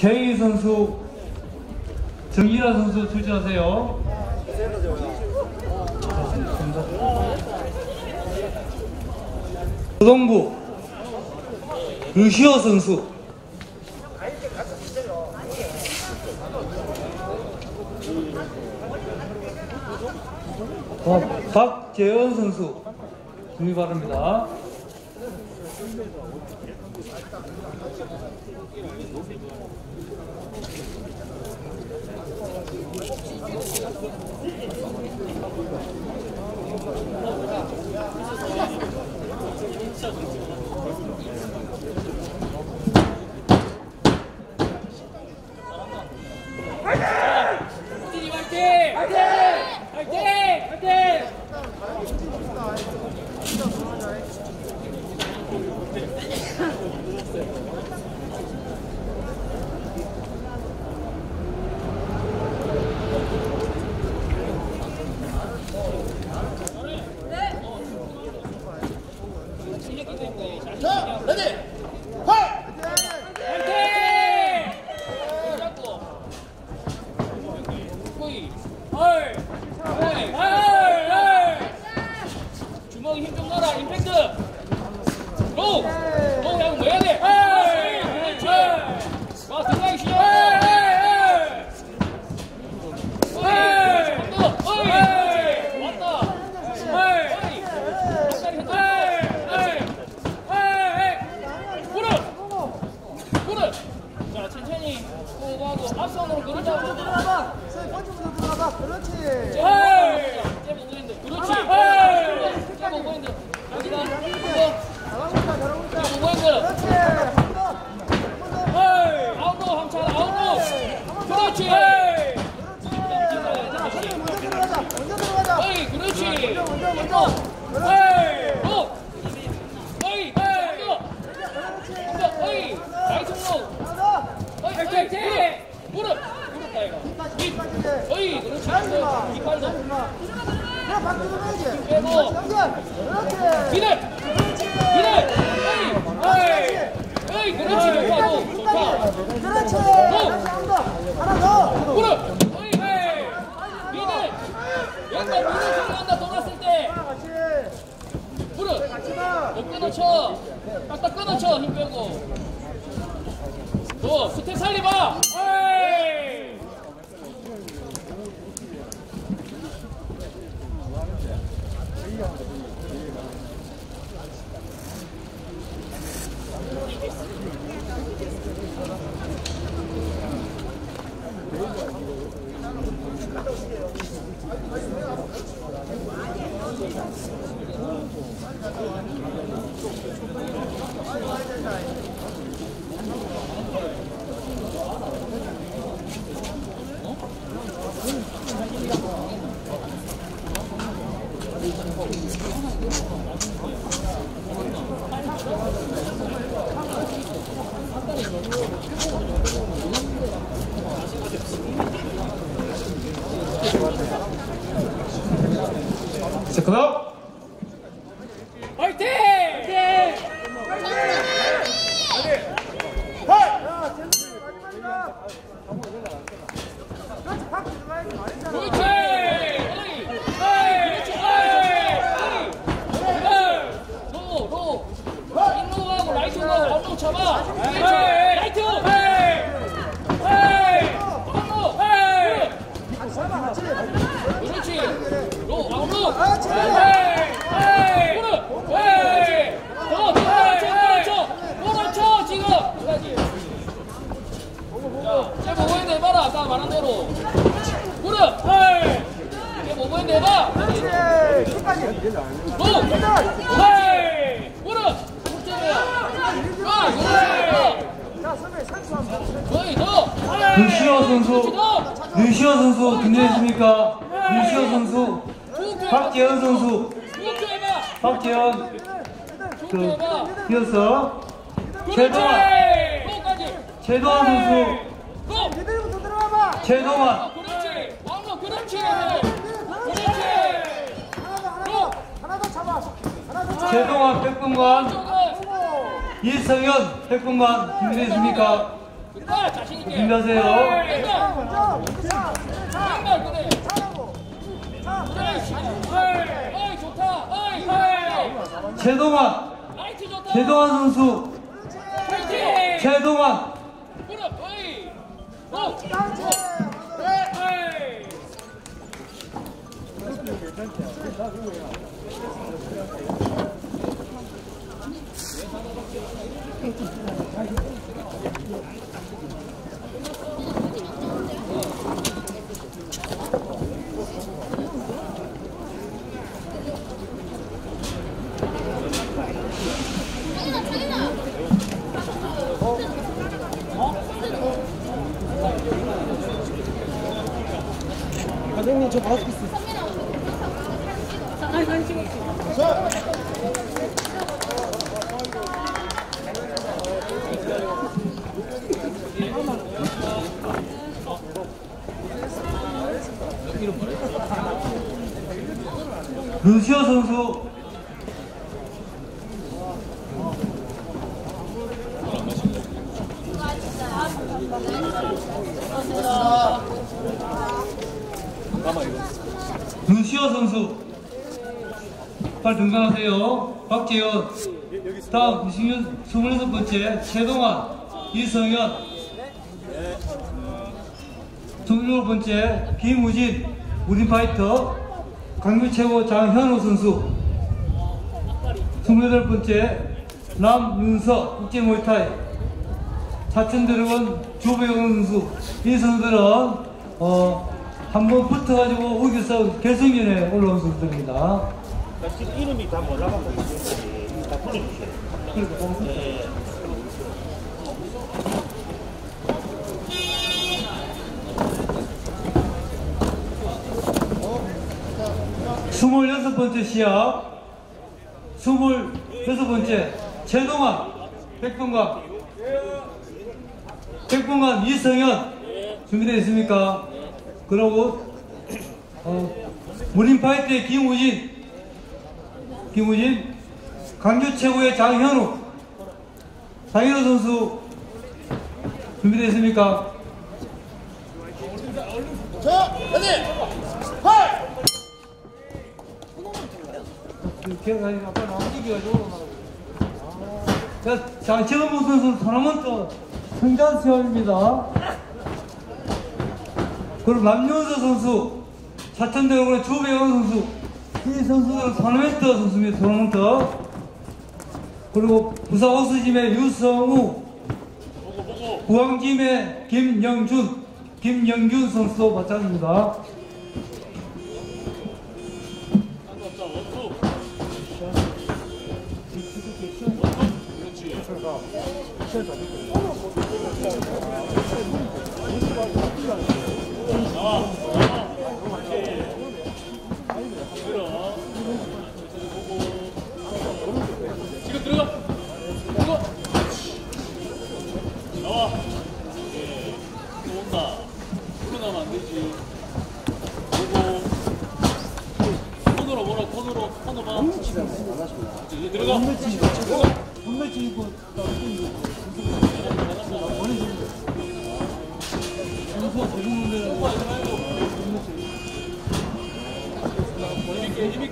최희 선수, 정일아 선수 출전하세요. 고동부 르시오 선수 어, 박재현 선수 준비 바랍니다. Thank you. 자, 레디! 파이! 화이팅! 잡고. 거의. 헐. 헐. 헐. 헐. 주먹에 힘좀 넣어라. 임팩트. 로. 로. 야, 뭐 해야 돼? 헐. 그렇지. 와, 등장이 쉬어. 헐. 헐. 한번 더. 헐. 왔다. 헐. 헐. 헐. 헐. 무릎. 무릎. 자, 천천히 호흡하고 앞선으로 그러자고. 들어가봐! 선 번지부터 들어가봐! 그렇지! 헐! 제보 보인다. 그렇지. 헐! 제보 보인다. 여기다. 이거. 잘하고 있다, 잘하고 있다! 제보 보인다. 그렇지! 한 번! 한 번! 헐! 아웃로 함차 아웃로. 그렇지. 헐! 자, 선배 먼저 들어가자! 먼저 들어가자! 어이, 그렇지. 먼저, 먼저, 먼저! 헐! 로. 어이, 헐! 먼저, 어이. 나이스 로. 하나 어이, 어이. 무릎. 무릎 다 이거. 더! 입. 빠지게! 어이, 그렇지. 잘하지 마! 이빨도. 잘하지 마! 그래, 그렇지! 끊어쳐! 딱딱 끊어쳐 힘 빼고 또 스텝 살리봐! 어이! はいはいはいはい。 잡아! 라이트! 그렇지. 로 아웃로. 헤이, 헤이. 무릎. 더, 더, 그렇죠, 그렇죠. 그렇죠, 지금. 여기까지. 자, 제보 보이는데 해봐라. 아까 말한 대로. 무릎. 헤이. 제보 보이는데 해봐. 그렇지! 끝까지! 로. 헤이. 무릎. 굿제 선배 선수. 르시오 선수 더. 르시오 선수 박재현 선수. 박재현 그. 이어서 최동환. 최동환 선수! 최동환! 최동환 백분관! 이성현 자신 있게. 준비하세요. 최동환. 최동환 선수. 최동환, ます。 루시오 선수, 루시오 선수, 빨리 등장하세요. 박재현, 다음 26, 26번째 최동환, 이성현, 27번째 김우진, 우린 파이터, 강규 최고 장현우 선수, 28번째 남윤서 국제모이타이, 사천드래곤 조배영 선수, 이 선수들은 어, 한번 붙어가지고 우겨서 결승전에 올라온 선수들입니다. 지금 이름이 다 보이시는지 다 불러주세요. 26번째 시합. 26번째 최동환 백분간 백분간 이성현. 준비되어 있습니까? 그러고 어, 무림파이트의 김우진. 김우진. 강주 최고의 장현우. 장현우 선수. 준비되어 있습니까? 자 레디 팔 기억나니 아까 나이겨가지고 자, 장채범 선수 토너먼트 승자 시험입니다. 그리고 남윤서 선수, 사천대학원의 조배원 선수, 이 선수들은 토너먼트 선수입니다. 토너먼트. 그리고 부산 오스짐의 유성우, 부항짐의 김영준, 김영균 선수도 마찬가지입니다.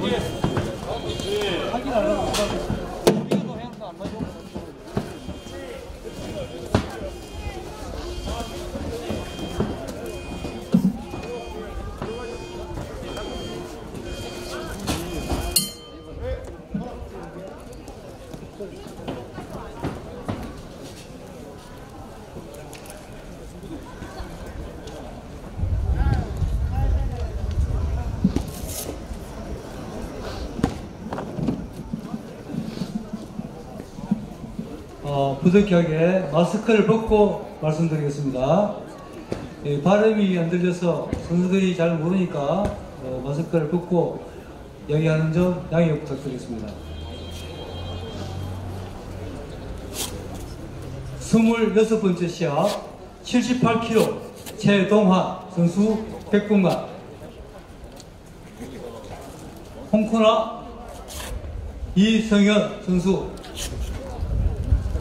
힘 어, 부득이하게 마스크를 벗고 말씀드리겠습니다. 예, 발음이 안 들려서 선수들이 잘 모르니까 어, 마스크를 벗고 이야기하는 점 양해 부탁드리겠습니다. 26번째 시합 78kg 최동환 선수 100분간 홍코나 이성현 선수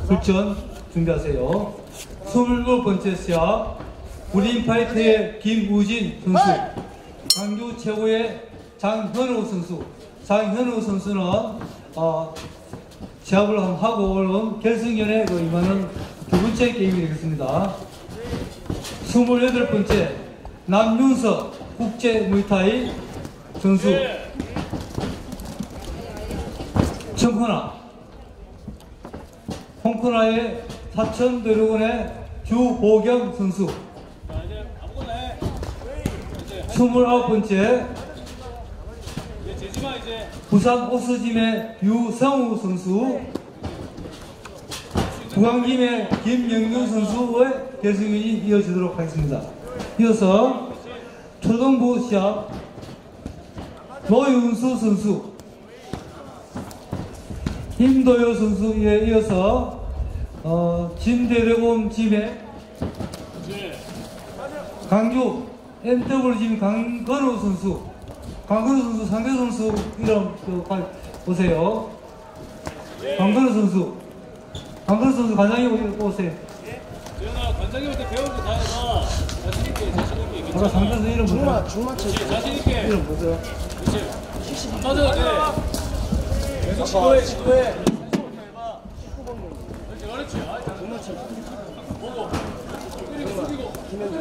출전 준비하세요. 27번째 시합 우린 파이터의 김우진 선수. 강주 최고의 장현우 선수. 장현우 선수는 어, 시합을 하고 온 결승전에 그 임하는 두 번째 게임이 되겠습니다. 28번째 남윤석 국제 무이타이 선수. 청코나 홍코나의 사천도로원의 주보경 선수 자, 이제 아무거나 해. 이제, 29번째 이제 재지마, 이제. 부산 오스짐의 유성우 선수 부강김의 김영균 선수의 결승이 이어지도록 하겠습니다. 이어서 초등부 시합 노윤수 선수 임도효 선수에 이어서 어, 진대대곰 짐의 그렇지. 강주 MW짐 강건우 선수 강건우 선수 상대 선수 이름 보세요 강건우 선수 강건우 선수 관장님 오- 오세요 재현아, 관장님한테 배운 거 다 해서 자신있게, 자신있게. 아까 상대 선수 이름 보세요 중마 중마 자신있게. 이름 보세요 그렇지. 안 맞아도 돼. 계속 시도해, 시도해. 그렇지, 그렇지. 아, 잘 보고. 그리고 숙이고, 그렇지.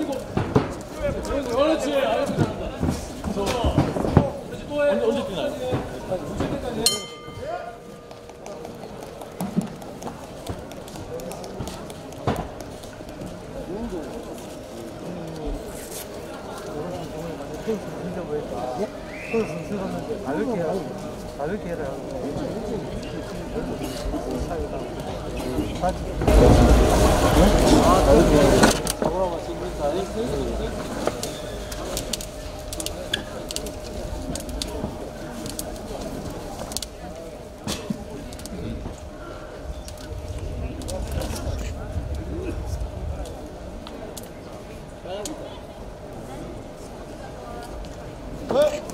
언제, 언제 뛰나요? 붙일 때까지 해. 그 선수는 가볍게 해라 가볍게 해라 Look!